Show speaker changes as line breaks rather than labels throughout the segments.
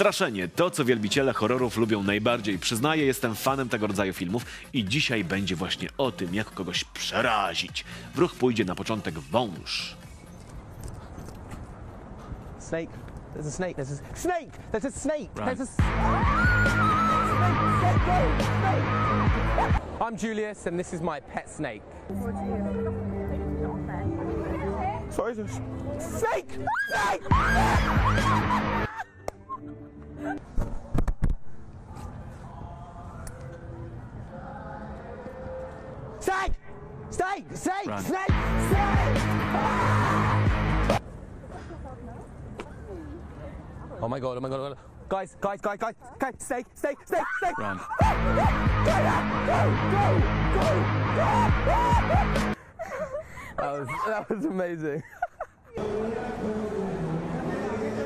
Straszenie to, co wielbiciele horrorów lubią najbardziej. Przyznaję, jestem fanem tego rodzaju filmów i dzisiaj będzie właśnie o tym, jak kogoś przerazić. W ruch pójdzie na początek wąż.
Snake. There's a snake. There's a snake. There's a snake. There's a snake. Snake. Go. Snake. I'm Julius, and this is my pet snake. Sorry, snake. Snake. Snake. Snake. Snake.
Run.
Snake. Snake. Oh my god, oh my god, oh my god. Guys, guys, guys, guys, guys, snake, snake, snake, snake.
Run.
Go, go, go, go. That was, that was amazing.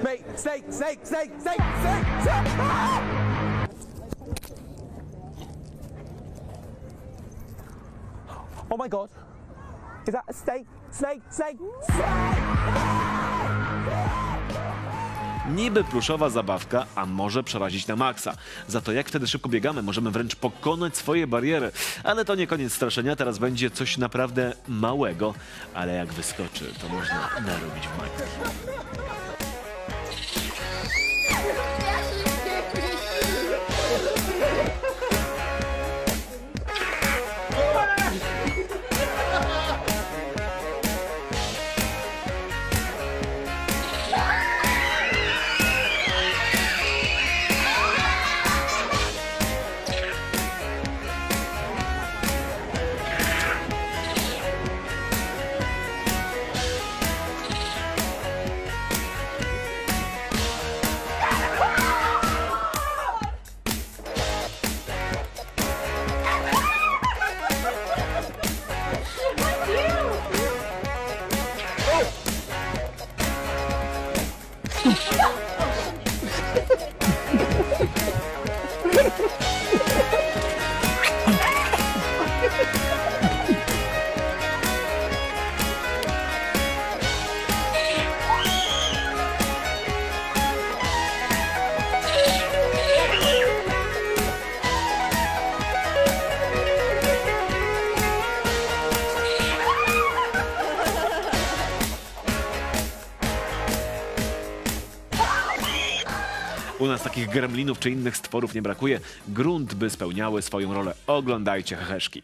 Mate, snake, snake, snake, snake, snake, snake. Ah! Oh my god. Is that a snake? Snake, snake, snake!
Niby pluszowa zabawka, a może przerazić na maksa. Za to jak wtedy szybko biegamy, możemy wręcz pokonać swoje bariery. Ale to nie koniec straszenia, teraz będzie coś naprawdę małego, ale jak wyskoczy, to można narobić w majtki. 哈哈！U nas takich gremlinów czy innych stworów nie brakuje. Grunt, by spełniały swoją rolę. Oglądajcie heheszki.